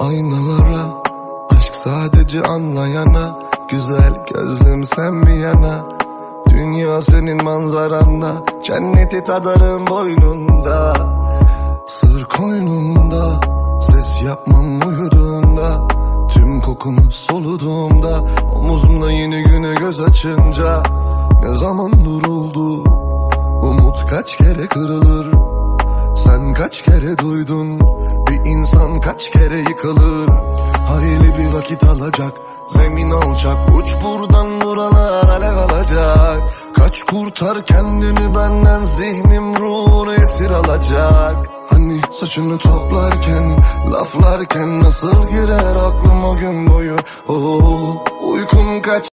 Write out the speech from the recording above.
aynalara Aşk sadece anlayana Güzel gözlüm sen bir yana. Dünya senin manzaranda Cenneti tadarım boynunda. Sır koynunda Ses yapmam uyuduğunda. Tüm kokunu soluduğumda Omuzumda yeni güne göz açınca. Ne zaman duruldu? Umut kaç kere kırılır? Sen kaç kere duydun Kaç kere yıkılır. Hayli bir vakit alacak Zemin alacak Uç buradan buralar alev alacak. Kaç kurtar kendini benden Zihnim ruhunu esir alacak. Hani saçını toplarken Laflarken nasıl girer aklım o gün boyu? Oh, Uykum kaç